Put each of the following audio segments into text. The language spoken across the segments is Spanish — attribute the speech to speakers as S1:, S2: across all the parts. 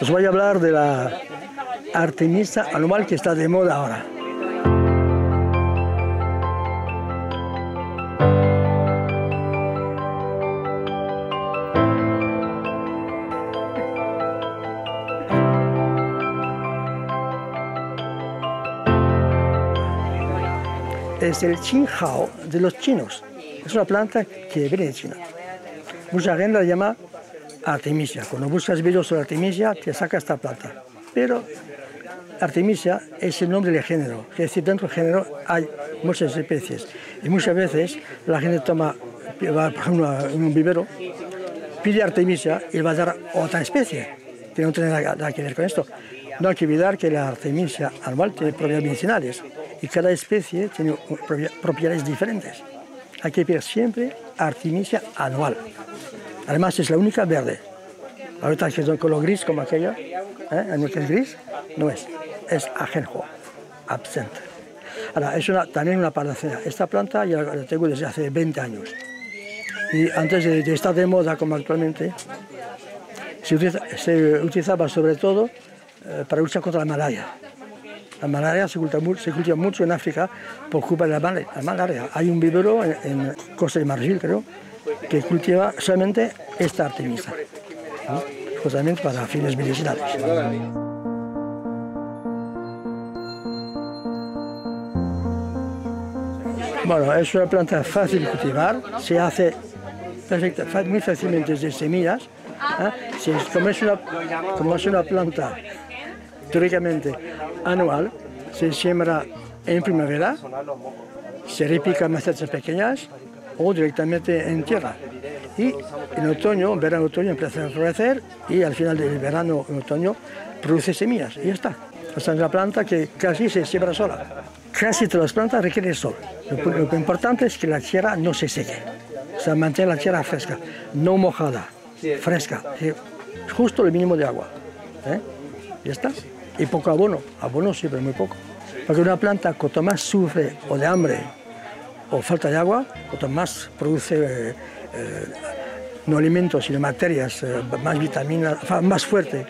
S1: Os voy a hablar de la Artemisa anual que está de moda ahora. Es el chinjao de los chinos. Es una planta que viene de China. Mucha gente la llama Artemisia. Cuando buscas vídeos sobre Artemisia, te saca esta planta. Pero Artemisia es el nombre del género, es decir, dentro del género hay muchas especies. Y muchas veces la gente toma, va por un vivero, pide Artemisia y va a dar otra especie, que no tiene nada que ver con esto. No hay que olvidar que la Artemisia anual tiene propiedades medicinales y cada especie tiene propiedades diferentes. Hay que pedir siempre Artemisia anual. Además es la única verde. Ahorita que es de color gris como aquella, ¿eh? que es gris, no es, es ajenjo, absente. Ahora, es una, también una palacea. Esta planta ya la tengo desde hace 20 años. Y antes de, estar de moda como actualmente, se, utilizaba sobre todo eh, para luchar contra la malaria. La malaria se cultiva, mucho en África por culpa de la, malaria. Hay un vivero en, Costa de Marfil, creo, que cultiva solamente esta artemisa, justamente para fines medicinales. Bueno, es una planta fácil de cultivar, se hace muy fácilmente desde semillas. ¿eh? es una, como es una planta teóricamente anual, se siembra en primavera, se repica en macetas pequeñas o directamente en tierra. Y en otoño, verano, otoño empieza a florecer y al final del verano, otoño, produce semillas y ya está. es una planta que casi se siembra sola. Casi todas las plantas requieren sol. Lo, importante es que la tierra no se seque. O sea, mantener la tierra fresca, no mojada, fresca. Justo el mínimo de agua. ¿eh? Ya está. Y poco abono. Abono siempre muy poco. Porque una planta, cuanto más sufre o de hambre o falta de agua, cuanto más produce eh, eh, no alimentos, sino materias, eh, más vitaminas, más fuerte.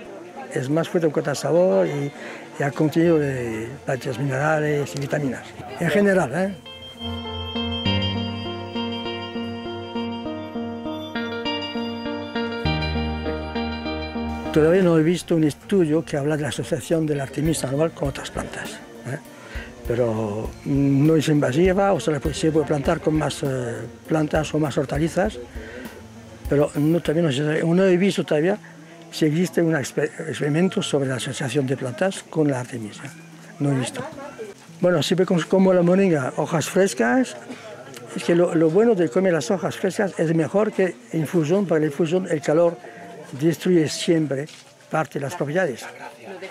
S1: Es más fuerte en cuanto a sabor y, y al contenido de materias minerales y vitaminas. En general, ¿eh? Todavía no he visto un estudio que habla de la asociación de la artemisa anual con otras plantas pero no es invasiva, o sea, se puede plantar con más eh, plantas o más hortalizas, pero no, todavía no, no he visto todavía si existe un experimento sobre la asociación de plantas con la artemisia. No he visto. Bueno, siempre como la moringa, hojas frescas, es que lo, bueno de comer las hojas frescas es mejor que infusión, porque la infusión, el calor destruye siempre parte de las propiedades.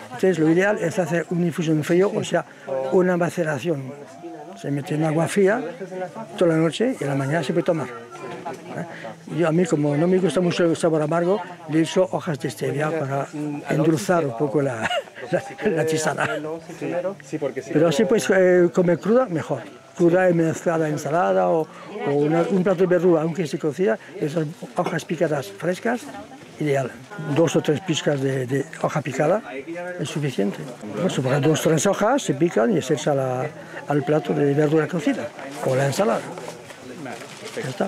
S1: Entonces lo ideal es hacer una infusión frío, o sea, una maceración. Se mete en agua fría toda la noche y en la mañana se puede tomar. ¿Eh? Yo a mí, como no me gusta mucho el sabor amargo, le echo hojas de stevia para endulzar un poco la, la, tisana. Pero así pues eh, comer cruda, mejor. Cruda y mezclada ensalada o, un plato de verdura, aunque se cocida, esas hojas picadas frescas ideal. Dos o tres pizcas de, hoja picada es suficiente. Bueno, dos o tres hojas se pican y se echa al plato de verdura cocida o la ensalada. Ya está.